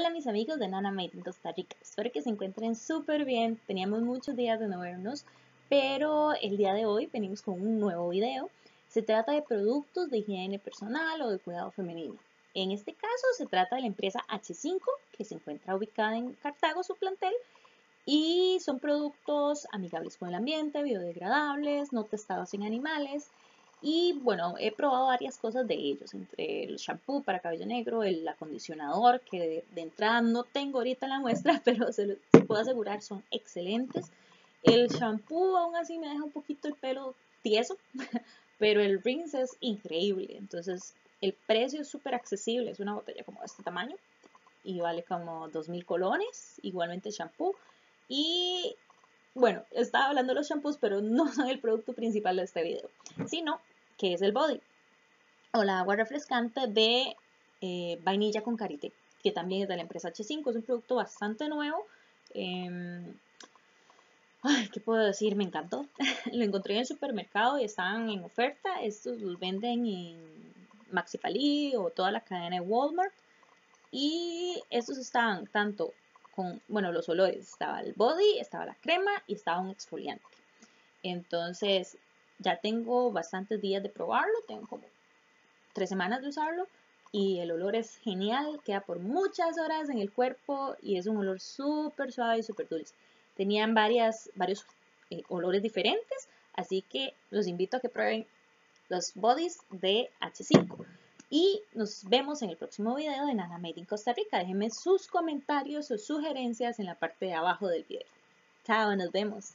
Hola mis amigos de Nana Made in Costa Rica, espero que se encuentren súper bien, teníamos muchos días de no vernos, pero el día de hoy venimos con un nuevo video. Se trata de productos de higiene personal o de cuidado femenino. En este caso se trata de la empresa H5, que se encuentra ubicada en Cartago, su plantel, y son productos amigables con el ambiente, biodegradables, no testados en animales, y bueno, he probado varias cosas de ellos, entre el shampoo para cabello negro, el acondicionador, que de, entrada no tengo ahorita la muestra, pero se los puedo asegurar, son excelentes. El shampoo aún así me deja un poquito el pelo tieso, pero el rinse es increíble. Entonces, el precio es súper accesible, es una botella como de este tamaño y vale como 2.000 colones, igualmente el shampoo. Y bueno, estaba hablando de los shampoos, pero no son el producto principal de este video, sino que es el body o la agua refrescante de eh, vainilla con karité, que también es de la empresa H5, es un producto bastante nuevo. Em, ¿qué puedo decir? Me encantó. Lo encontré en el supermercado y están en oferta. Estos los venden en Maxi Pali o toda la cadena de Walmart. Y estos están tanto con, bueno, los olores. Estaba el body, estaba la crema y estaba un exfoliante. Entonces, ya tengo bastantes días de probarlo, tengo como tres semanas de usarlo y el olor es genial, queda por muchas horas en el cuerpo y es un olor súper suave y súper dulce. Tenían varias, varios eh, olores diferentes, así que los invito a que prueben los bodies de H5. Y nos vemos en el próximo video de Nana Made in Costa Rica. Déjenme sus comentarios o sugerencias en la parte de abajo del video. Chao, nos vemos.